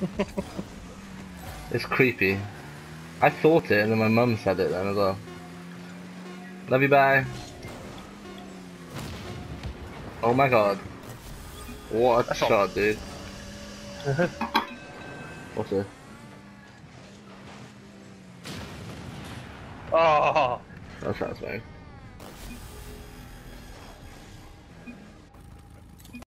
it's creepy. I thought it, and then my mum said it then as well. Love you, bye. Oh my god. What a That's all. shot, dude. What's this? Oh, That's satisfying.